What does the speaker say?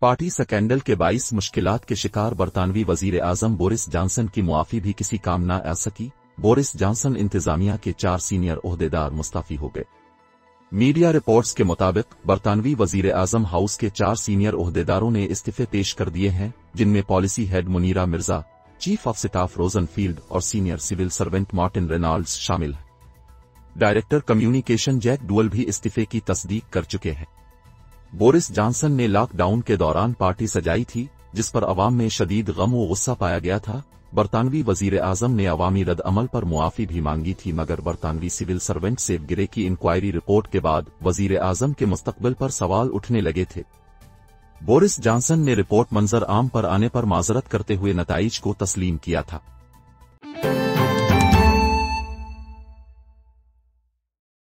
Party scandal के बाईस मुश्किलात के शिकार बरतानवी वज़ीर आज़म बोरिस जॉनसन की मुआफी भी किसी काम न आ सकी। बोरिस जॉनसन इंतजामिया के चार सीनियर ओहदेदार मुस्ताफी हो गए। मीडिया रिपोर्ट्स के मुताबिक बरतानवी वज़ीर आज़म हाउस के चार सीनियर ओहदेदारों ने इस्तीफे पेश कर दिए हैं, जिनमें policy head Munira Mirza, chief of staff Rosenfield और senior civil servant Martin Reynolds शामिल हैं। डायरेक्टर कम्युनिकेशन जैक डुअल भी इस्तीफे की तस्दीक कर चुके हैं। बोरिस जॉनसन ने लॉकडाउन के दौरान पार्टी सजाई थी, जिस पर अवाम में शदीद गम व गुस्सा पाया गया था। बरतानवी वज़ीर आज़म ने अवामी रद्द अमल पर मुआफी भी मांगी थी, मगर बरतानवी सिविल सर्वेंट से गिरे की इंक्वायरी रिपोर्ट के बाद वज़ीर आज़म के मुस्तबिल पर सवाल उठने लगे थे। बोरिस जॉनसन ने रिपोर्ट मंजर आम पर आने पर माजरत करते हुए नतज को तस्लीम किया था।